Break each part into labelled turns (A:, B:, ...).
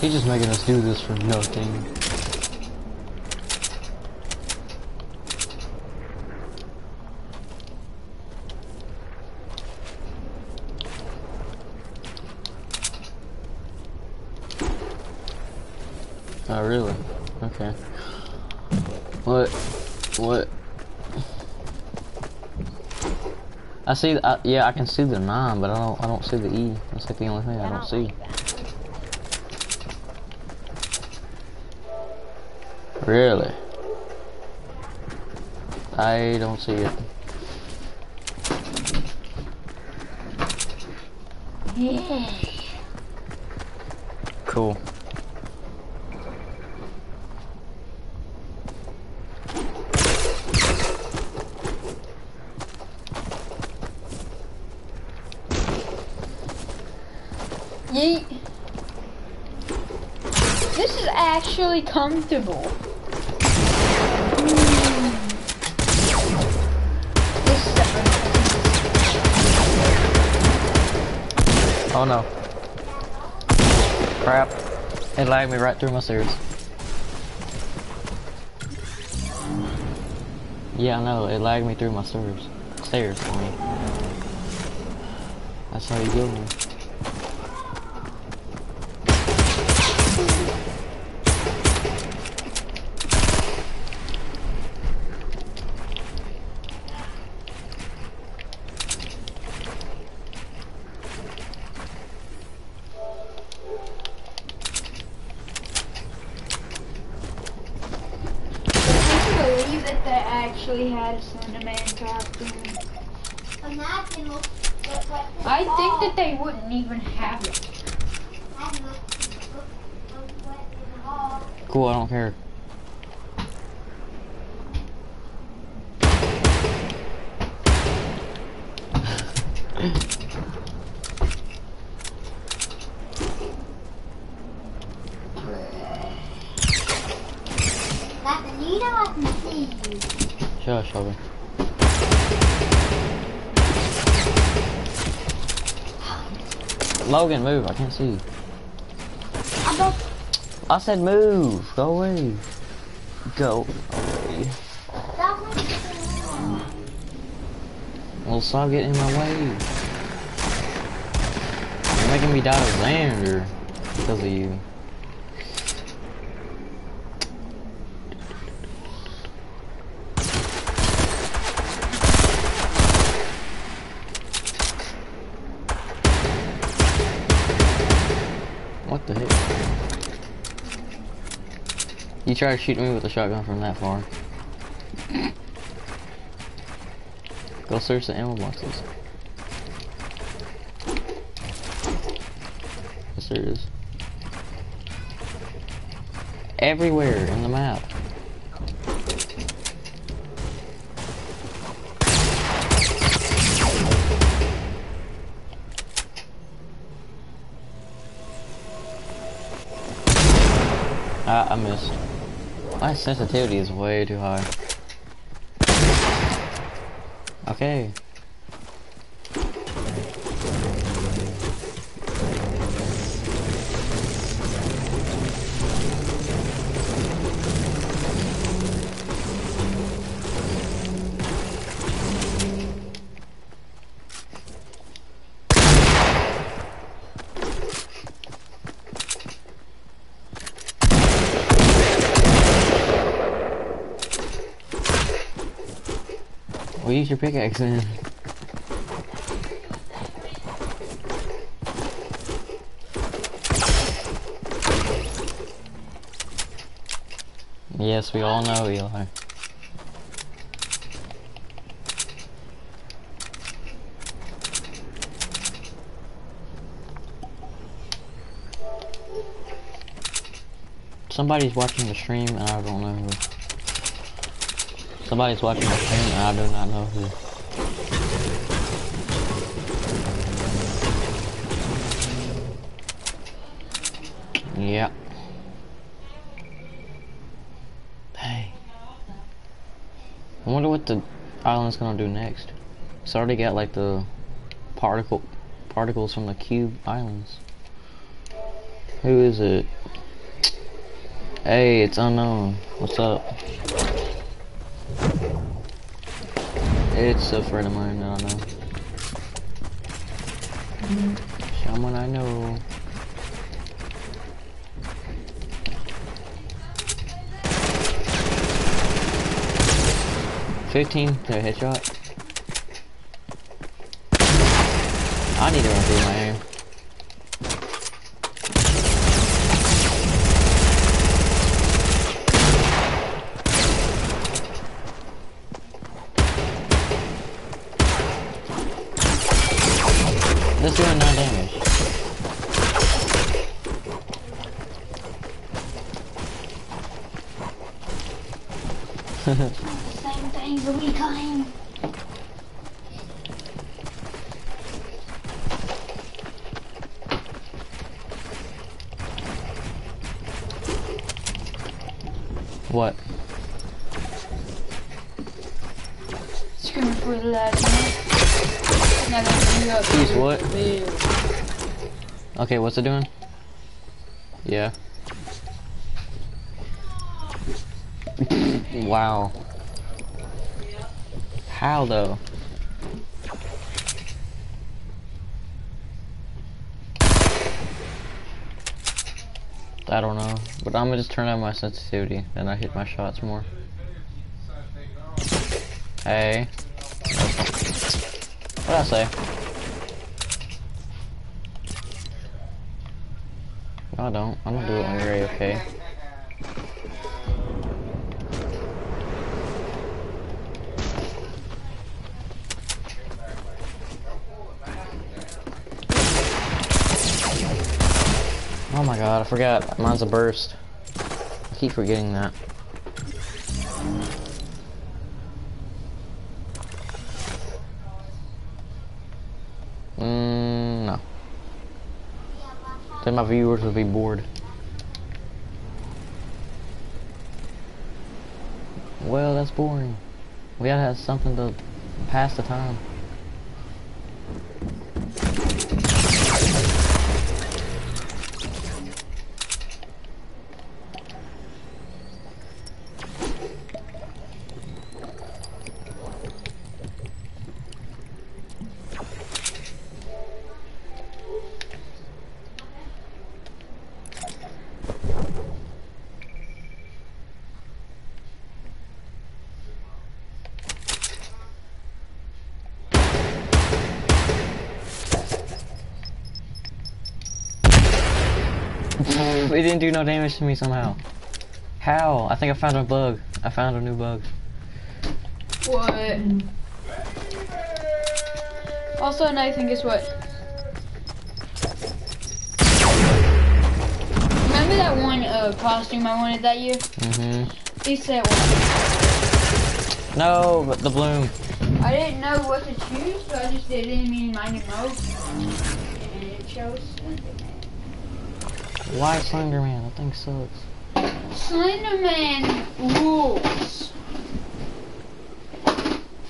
A: He's just making us do this for nothing. Oh, really? Okay. What? What? I see. I, yeah, I can see the nine, but I don't. I don't see the E. That's like the only thing I, don't, see.
B: like that.
A: Really? I don't see it. Cool.
B: Yeet. This is actually comfortable.
A: Oh no. Crap. It lagged me right through my stairs. Yeah, I know. It lagged me through my stairs. Stairs for me. That's how you go.
B: Can actually had a Slenderman costume?
C: Imagine what, what, what
B: I think that they wouldn't even have it.
A: Cool, I don't care. Logan, move. I can't see you. I said move. Go away. Go away. Well, stop getting in my way. You're making me die of Xander because of you. You try to shoot me with a shotgun from that far. Go search the ammo boxes. Yes, there is. Everywhere in the map. Ah, I missed. My sensitivity is way too high. Okay. Your pickaxe then. Yes, we all know, Eli. Somebody's watching the stream and I don't know who. Somebody's watching the stream and I do not know who. Yeah. Hey. I wonder what the island's gonna do next. It's already got like the particle particles from the cube islands. Who is it? Hey, it's unknown. What's up? It's a friend of mine, I don't know. Someone I know. Fifteen, a headshot. I need to run through my aim. Okay, what's it doing? Yeah. wow. How though? I don't know, but I'm gonna just turn on my sensitivity, and I hit my shots more. Hey. What'd I say? No, I don't. I don't it when you're okay. Oh my god, I forgot. Mine's a burst. I keep forgetting that. Then my viewers would be bored. Well, that's boring. We gotta have something to pass the time. No damage to me somehow. How? I think I found a bug. I found a new bug.
B: What? Also, another thing, guess what? Remember that one uh, costume I wanted that year?
A: Mm-hmm.
B: He said one.
A: No, but the bloom.
B: I didn't know what to choose, so I just did it in mind mode. And it chose Slenderman.
A: Why Slenderman? That thing sucks.
B: Slenderman rules.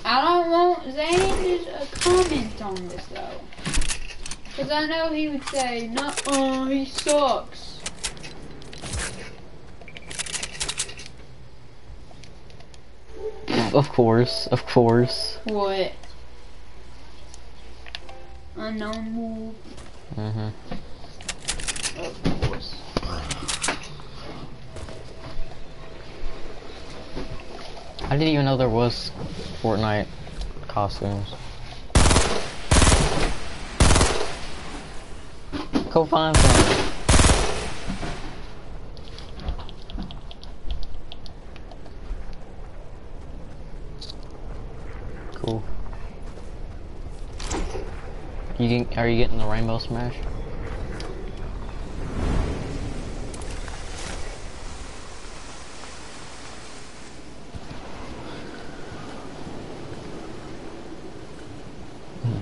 B: I don't want Zane to uh, comment on this though. Because I know he would say, no, oh, he sucks.
A: Of course, of course.
B: What? Unknown wolf.
A: Mm-hmm.
B: Of
A: I didn't even know there was Fortnite costumes. Go find some. Cool. You get, are you getting the Rainbow Smash?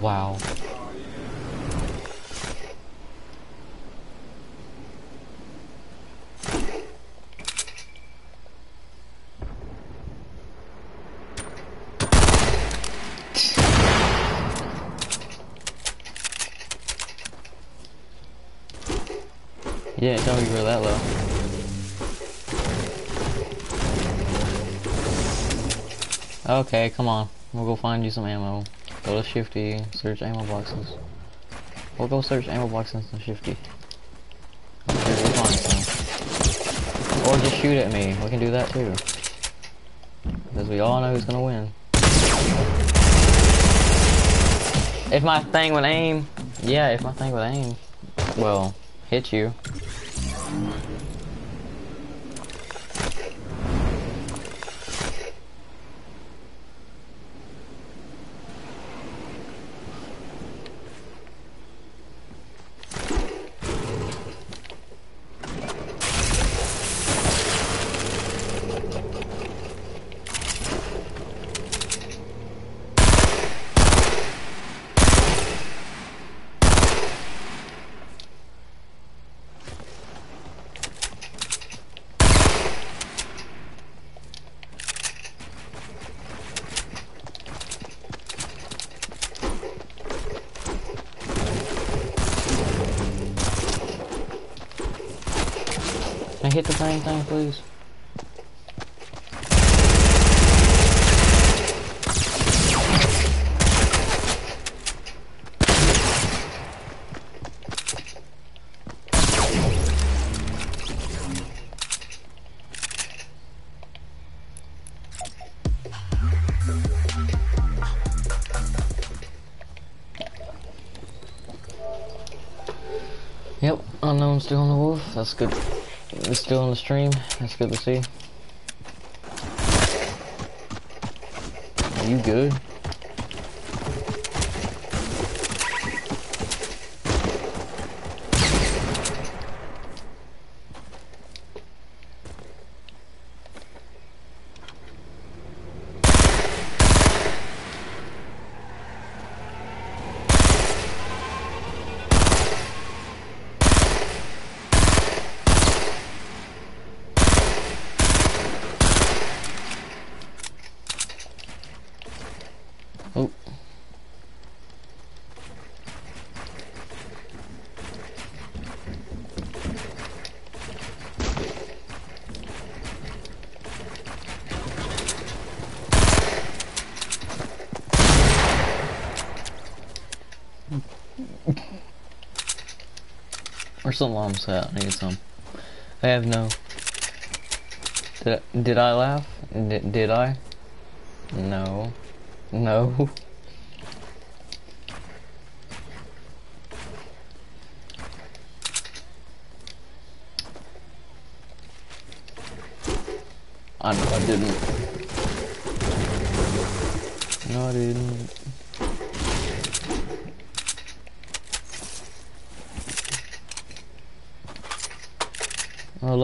A: Wow. Tell me you were that low. Okay, come on. We'll go find you some ammo. Go to Shifty, search ammo boxes. We'll go search ammo boxes in Shifty. Or just shoot at me. We can do that too. Because we all know who's gonna win. If my thing would aim, yeah, if my thing would aim, well, hit you. Hit the same thing, please? Yep, unknown still on the wolf. That's good. It's still on the stream. That's good to see. Are you good? Where's some llamas at? I need some. I have no. Did I, did I laugh? Did, did I? No. No. I know I didn't. No, I didn't.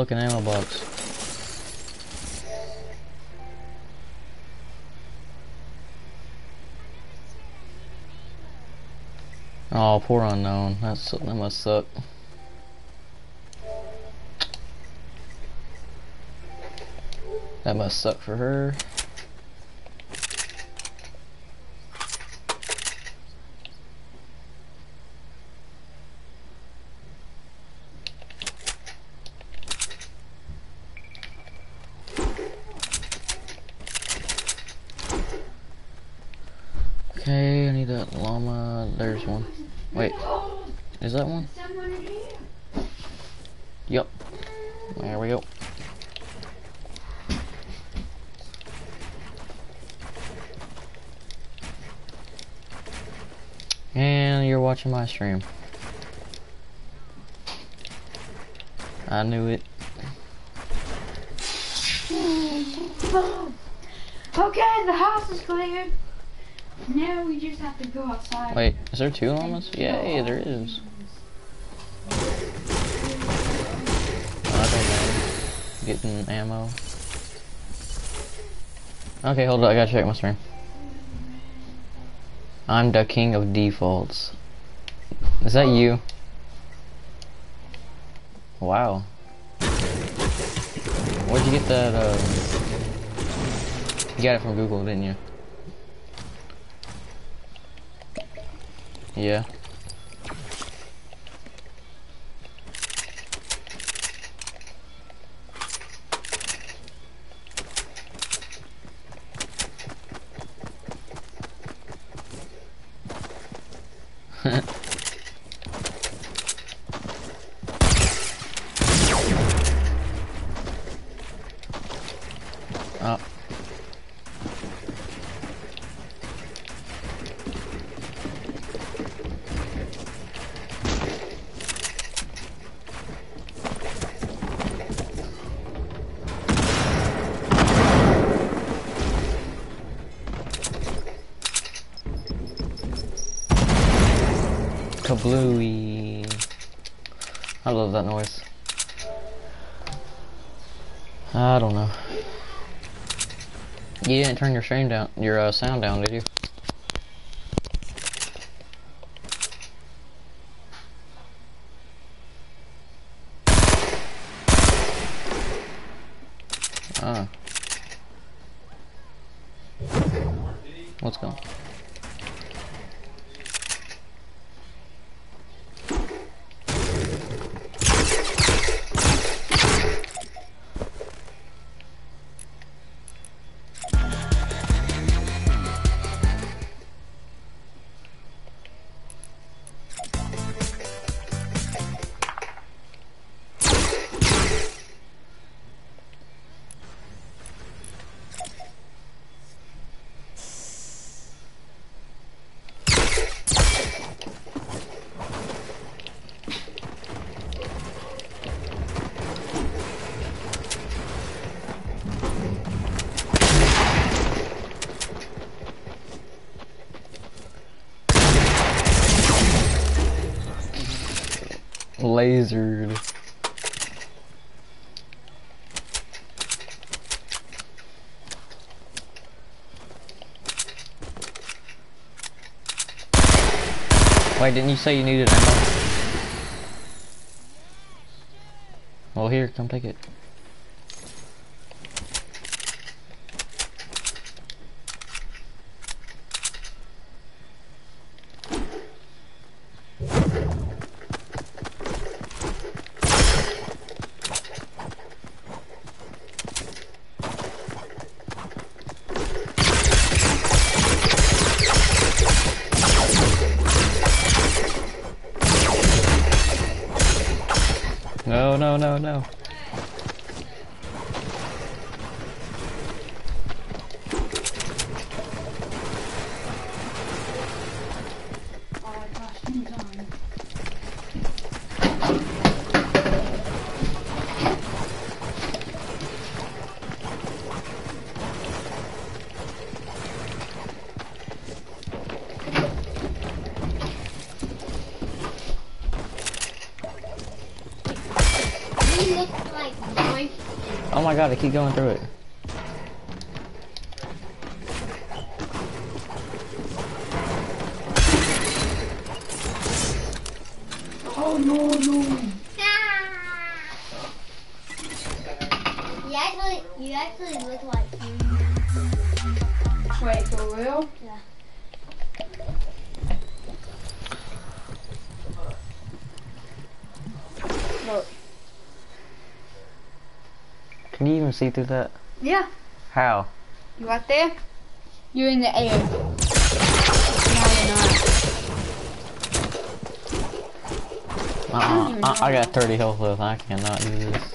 A: Oh, look, ammo box. Oh, poor unknown. That's that must suck. That must suck for her. Okay, I need that llama. There's one. Wait, is that one?
B: Someone in here.
A: Yep. There we go. And you're watching my stream. I knew it.
B: Okay, the house is cleared. Now we just have to go outside.
A: Wait, is there two llamas? Yay, there is. I don't know. Getting ammo. Okay, hold on, I gotta check my stream. I'm the king of defaults. Is that you? Wow. Where'd you get that, uh... You got it from Google, didn't you? Yeah. Your stream down, your uh, sound down, did you? Lasered. Wait, didn't you say you needed ammo? Well, here, come take it. No, no, no, no.
B: Oh gosh, I'm done.
C: You look like my
A: Oh my god, I keep going through it. Can you even see through that?
B: Yeah.
A: How?
B: You right there? You're in the air. No, you're not.
A: Uh-uh. I, I got 30 health left. I cannot do this.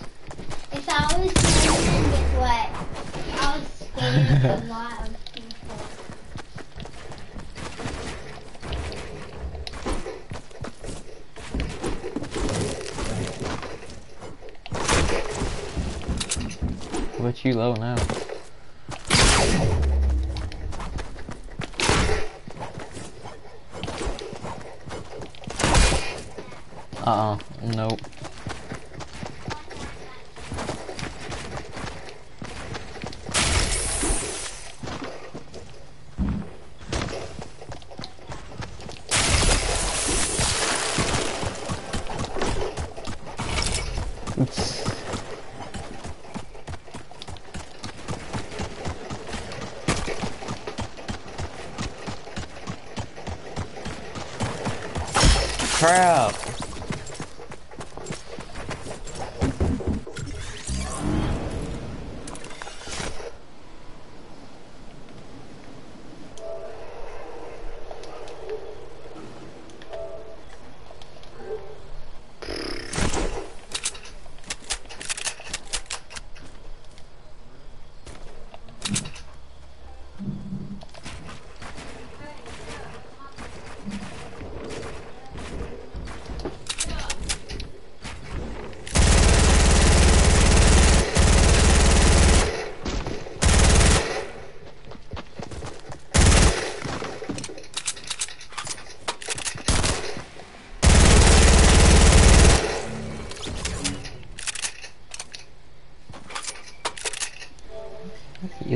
C: If I was skating with what? I was skating a lot of people.
A: You low now.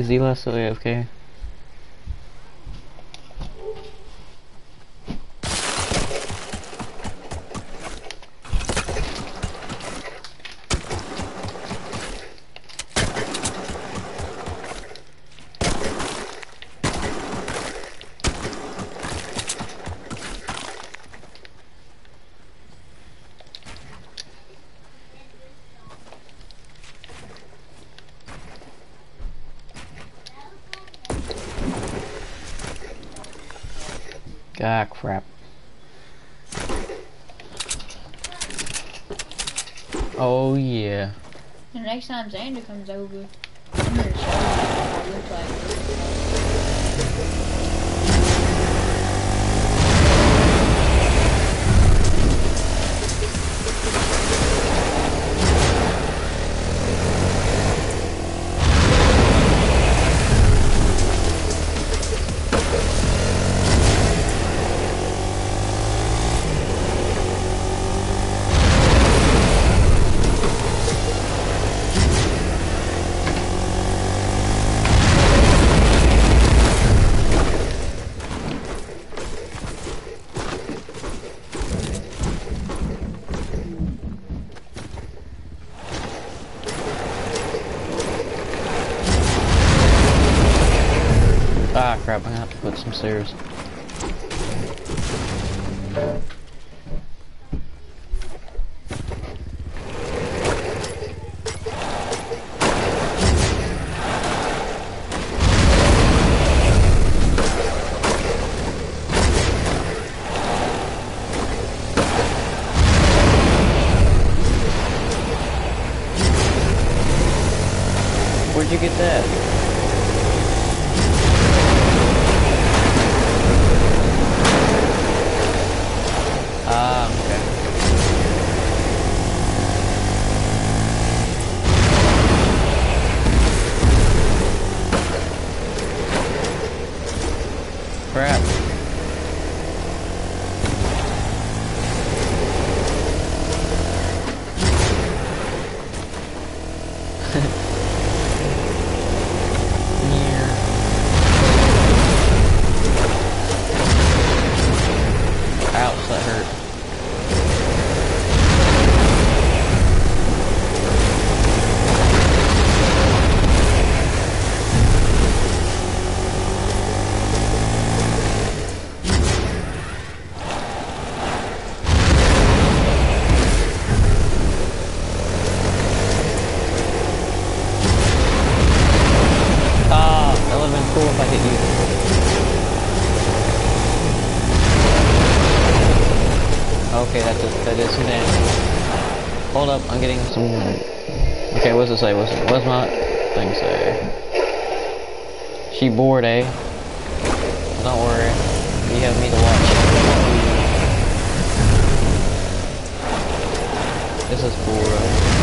A: busy so yeah,
B: okay? next time Xander comes over,
A: some... Okay, what's it say? What's, it, what's my thing say? She bored, eh? Don't worry. You have me to watch. This is cool, right?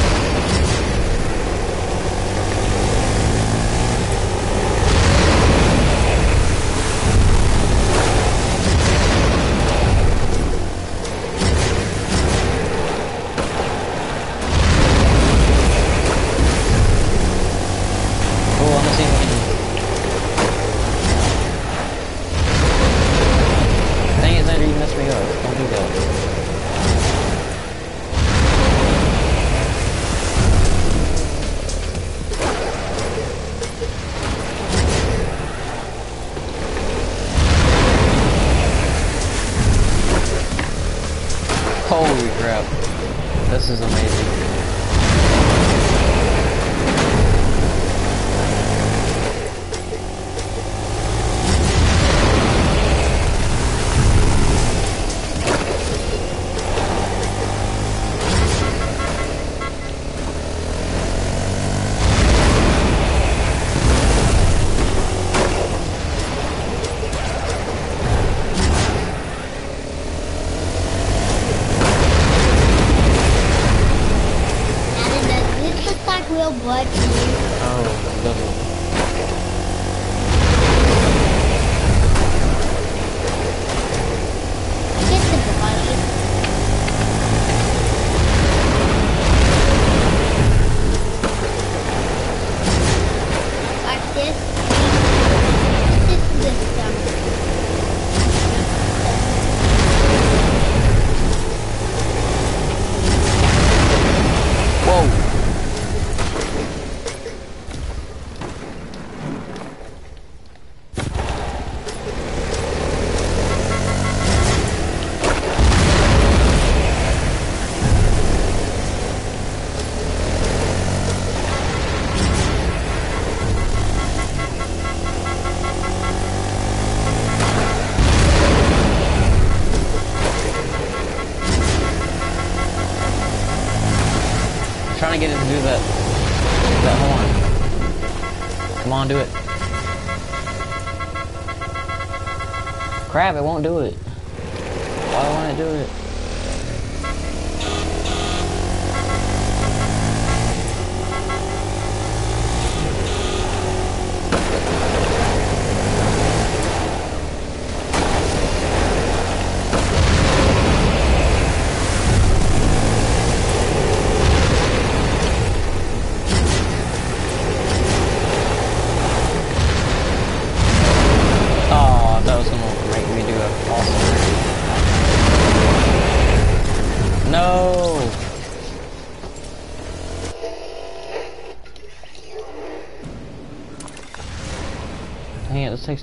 C: blood from you.
A: Oh, lovely.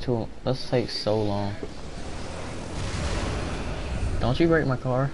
A: too, let's take so long. Don't you break my car?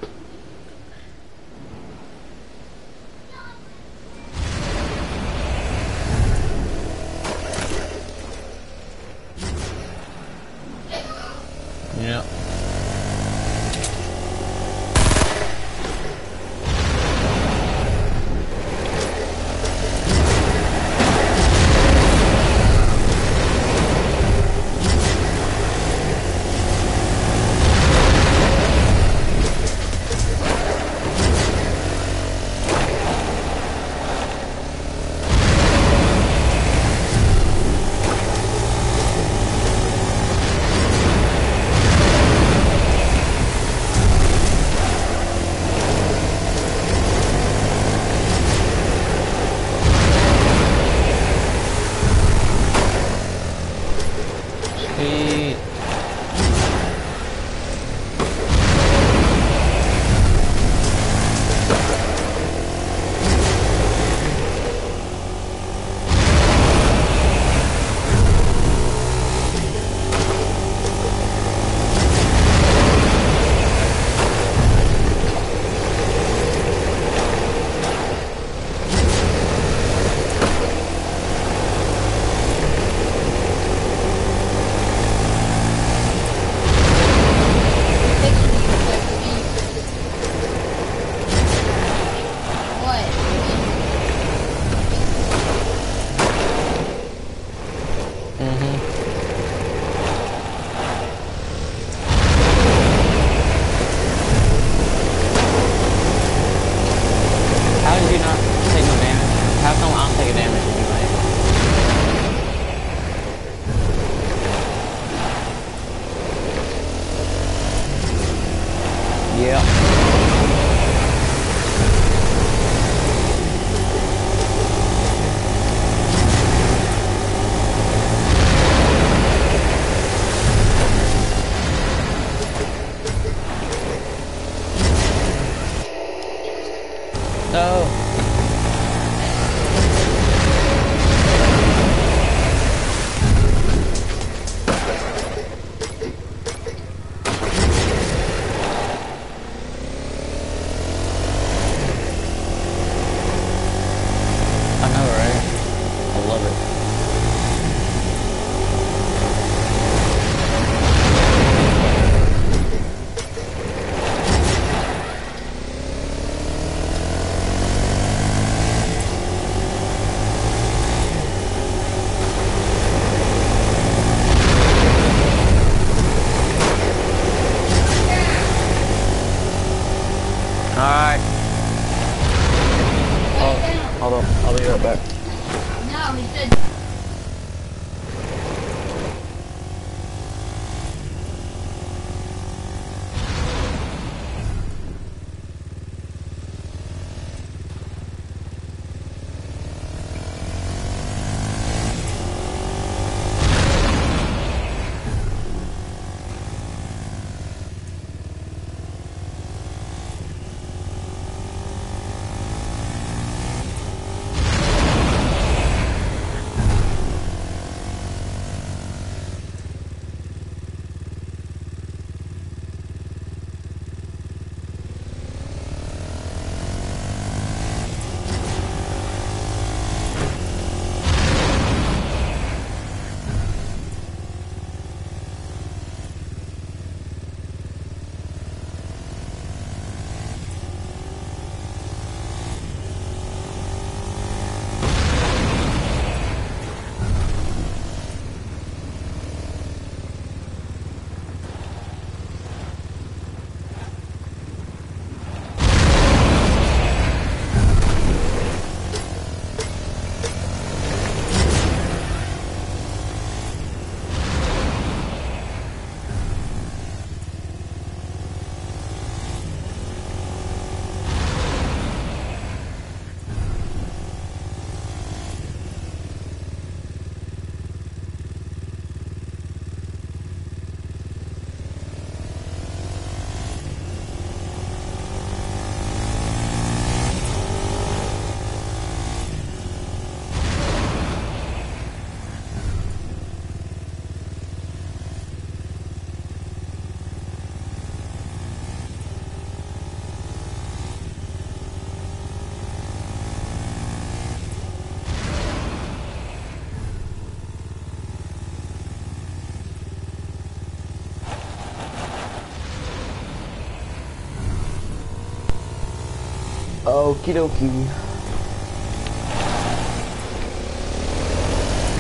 A: Okie dokie.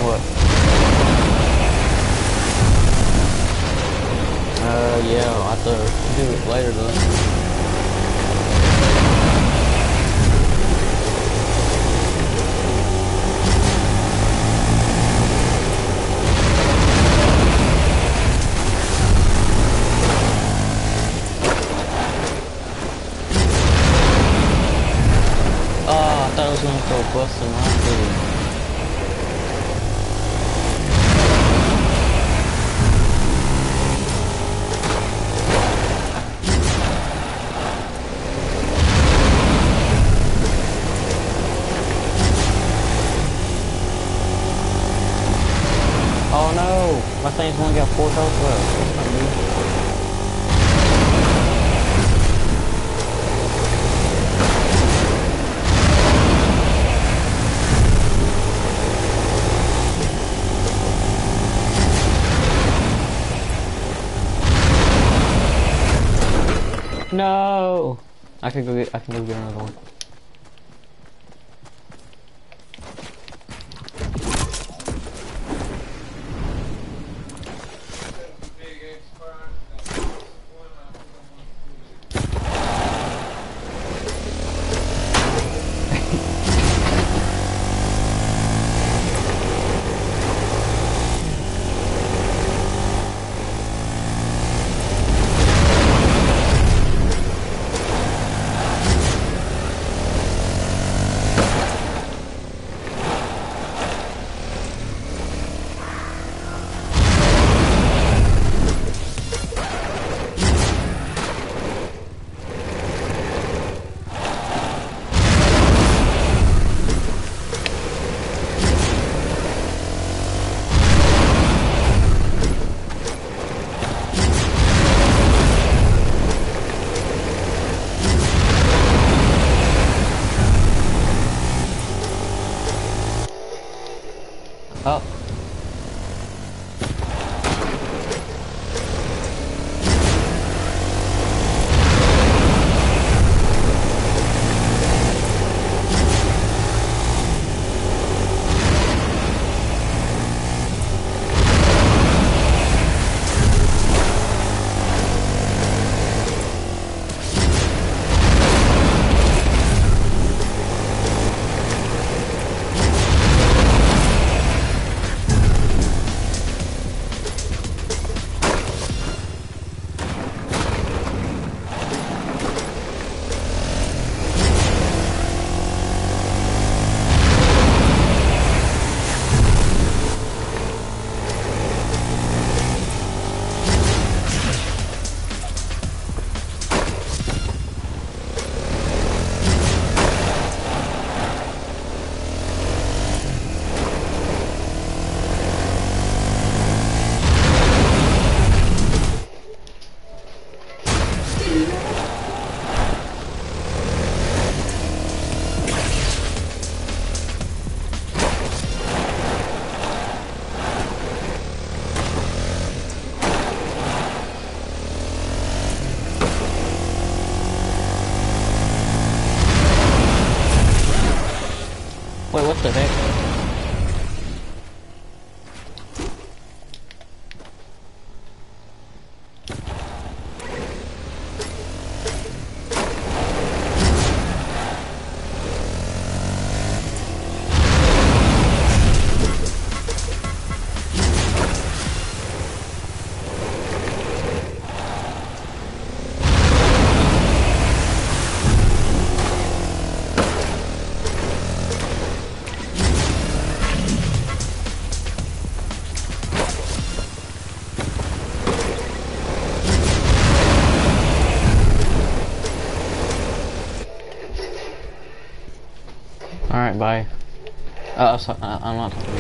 A: What? Uh, yeah, I'll have to do it later though. I'm not talking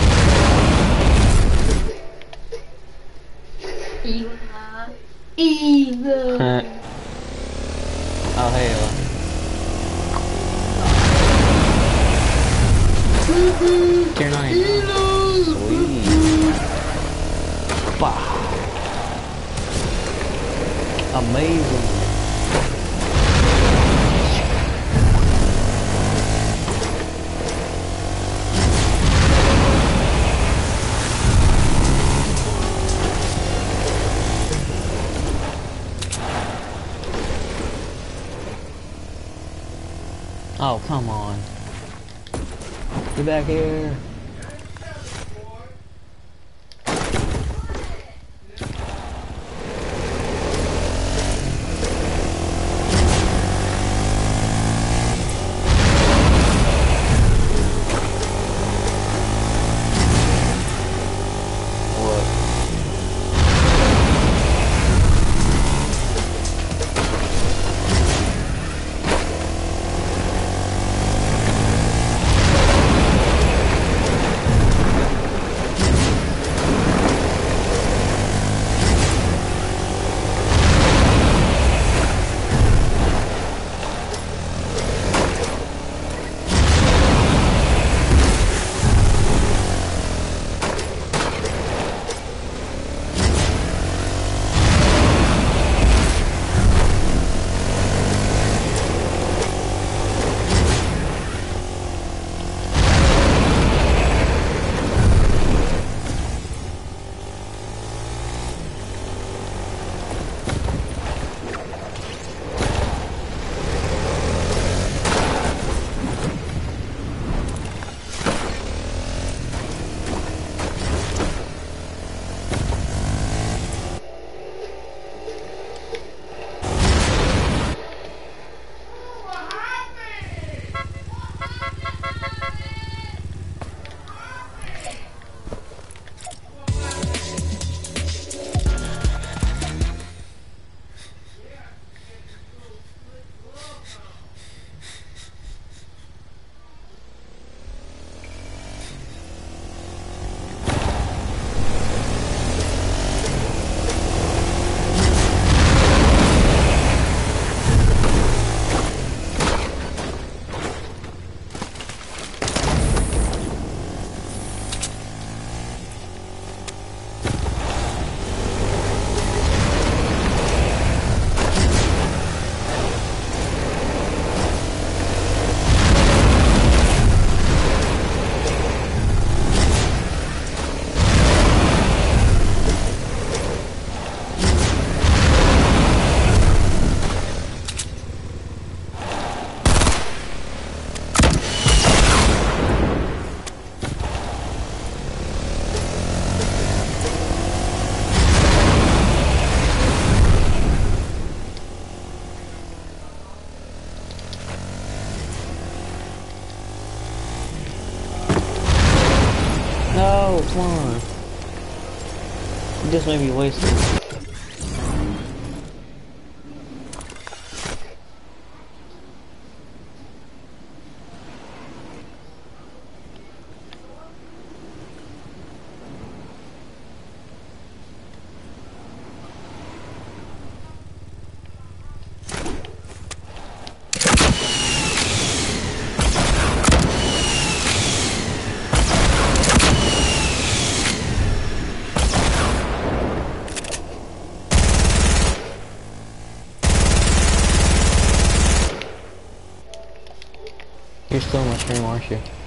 A: back here. You just made aren't you?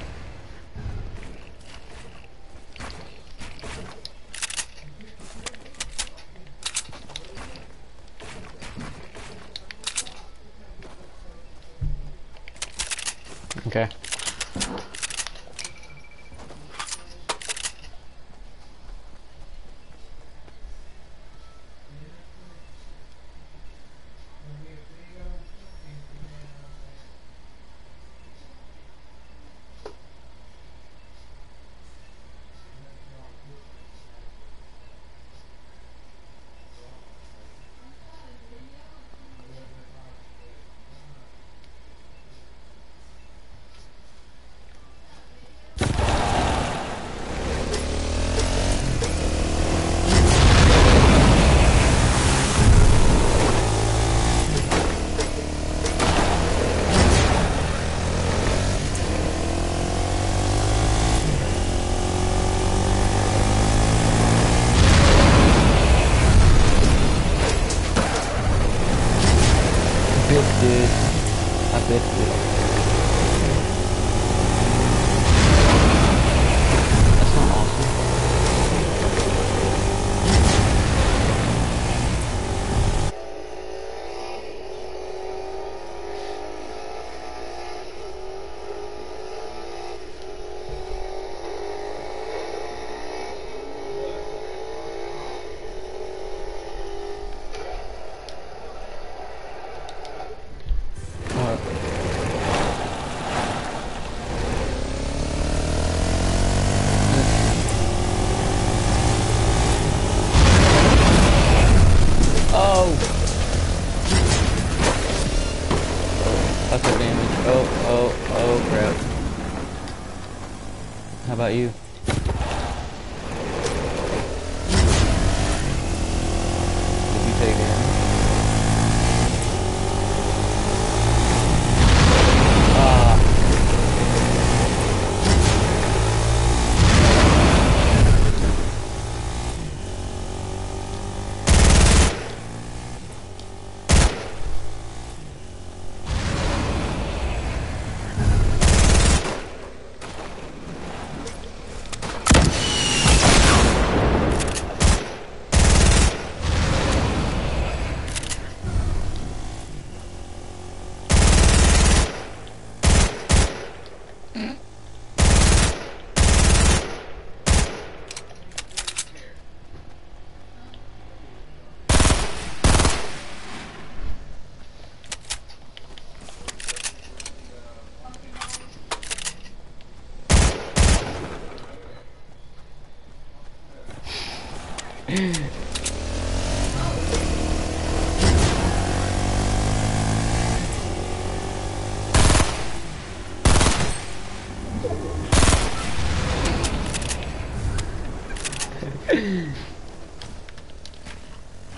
A: I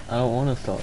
A: don't want to stop